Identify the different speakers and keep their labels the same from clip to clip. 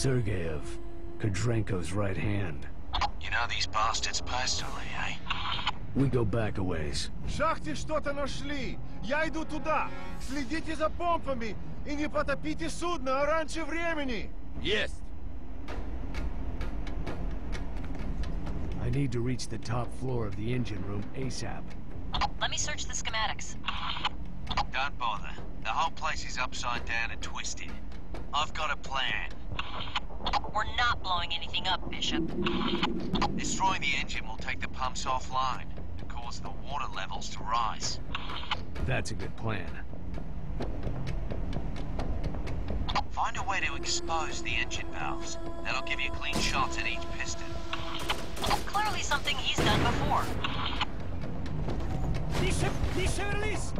Speaker 1: Sergeyev, Kudrenko's right hand.
Speaker 2: You know these bastards personally, eh?
Speaker 1: We go back a ways.
Speaker 3: В шахте что-то нашли. Я иду туда. Следите за помпами и не потопите судно раньше времени.
Speaker 4: Есть!
Speaker 1: I need to reach the top floor of the engine room ASAP.
Speaker 5: Let me search the schematics.
Speaker 2: Don't bother. The whole place is upside down and twisted. I've got a plan.
Speaker 5: We're not blowing anything up, Bishop.
Speaker 2: Destroying the engine will take the pumps offline and cause the water levels to rise.
Speaker 1: That's a good plan.
Speaker 2: Find a way to expose the engine valves. That'll give you clean shots at each piston.
Speaker 5: Clearly something he's done before.
Speaker 3: Bishop,
Speaker 1: Bishop,
Speaker 3: release!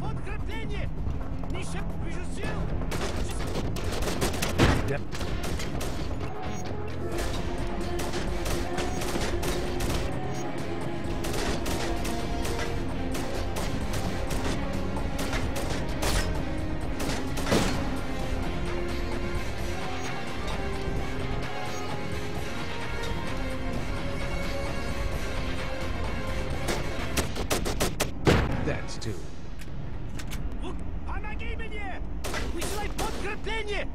Speaker 3: подкрепление! Миша, вижу сил!
Speaker 1: Yep. That's two.
Speaker 3: подкрепление!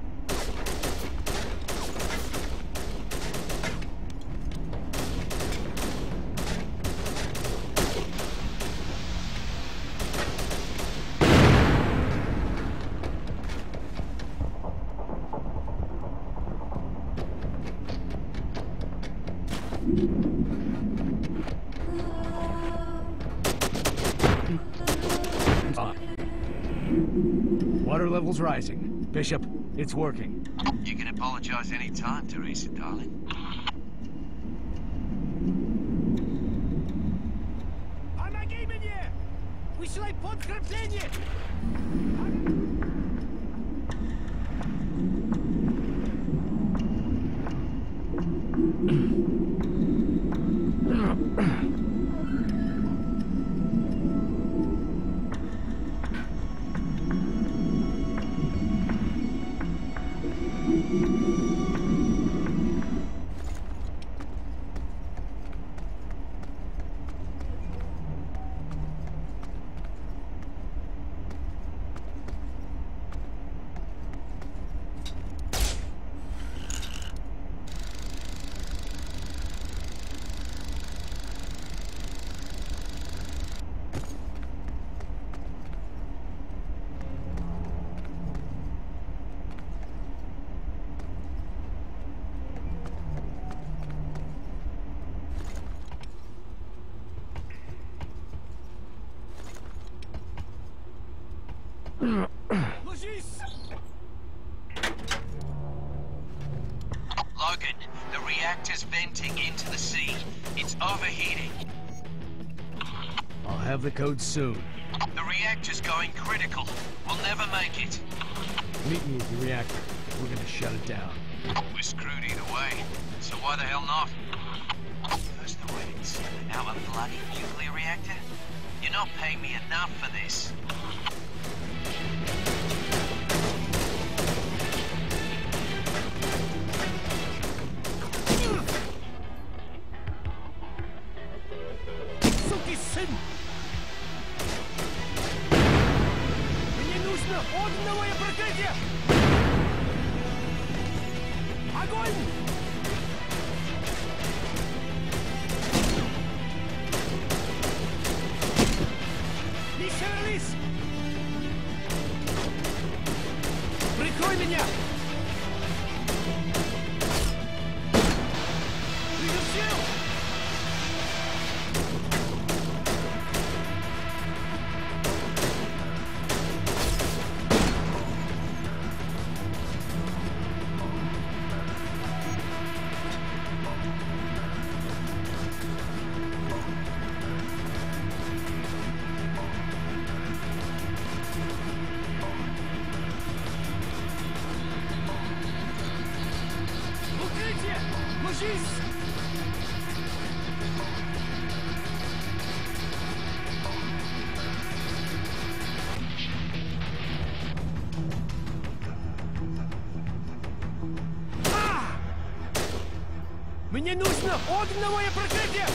Speaker 1: Water level's rising. Bishop, it's working.
Speaker 2: You can apologize any time, Teresa, darling.
Speaker 3: Помоги мне! Высылай подкрепление!
Speaker 2: Logan, Overheating.
Speaker 1: I'll have the code soon.
Speaker 2: The reactor's going critical. We'll never make it.
Speaker 1: Meet me at the reactor. We're gonna shut it down.
Speaker 2: We're screwed either way. So why the hell not? First the Reds, now a bloody nuclear reactor? You're not paying me enough for this.
Speaker 1: going! Держись! А! Мне нужно огненное проклятие!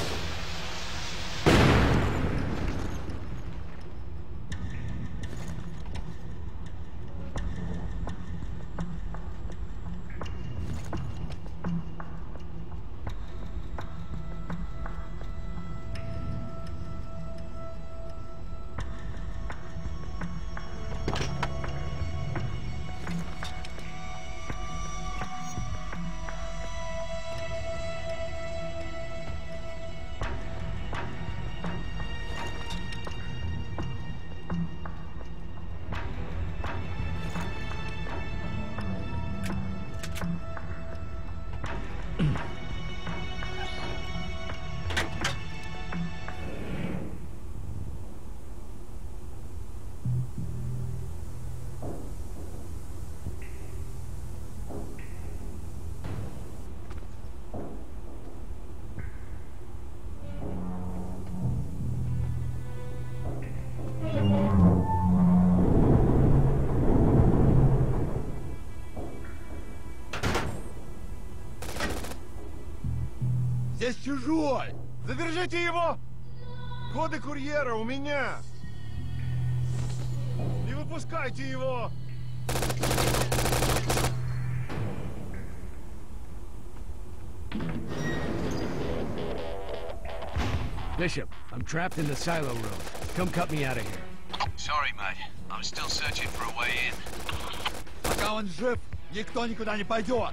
Speaker 3: Здесь чужой! Задержите его! Коды курьера у меня! Не выпускайте его!
Speaker 1: Bishop, I'm trapped in the silo room. Come cut me out of here.
Speaker 2: Sorry, mate. I'm still searching for a way in.
Speaker 4: Пока он жив, никто никуда не пойдет.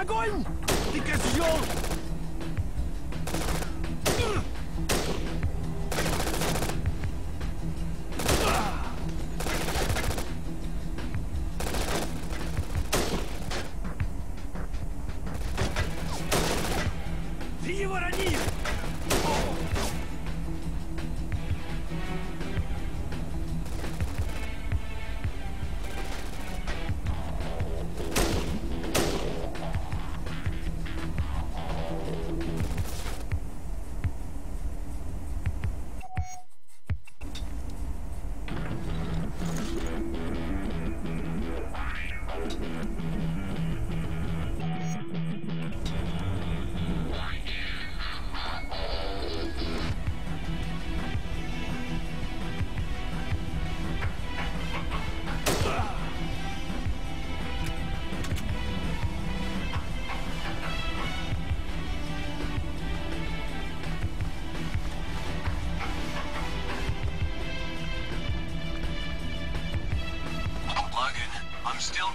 Speaker 1: Огонь! Ты козел! Ты его ранил!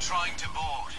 Speaker 2: Trying to board.